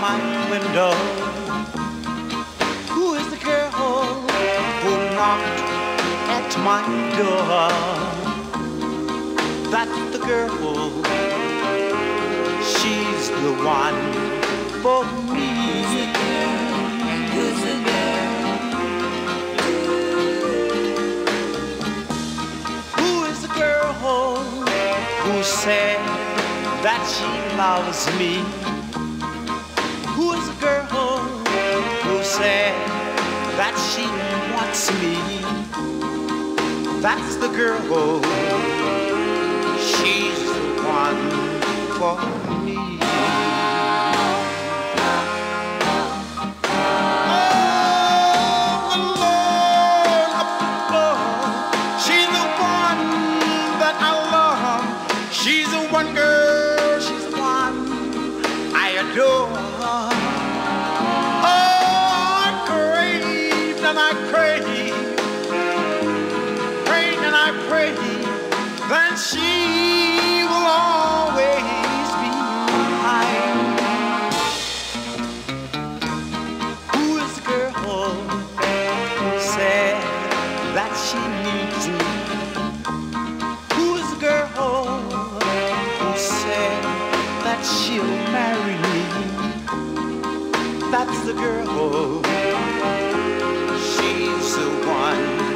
my window. Who is the girl who knocked at my door? That's the girl. She's the one for me. Who's the girl? Who is the girl who said that she loves me? Girl who said that she wants me? That's the girl. She's the one for me. She's the one girl. That she will always be mine. Who is the girl who said that she needs me? Who is the girl who said that she'll marry me? That's the girl. She's the one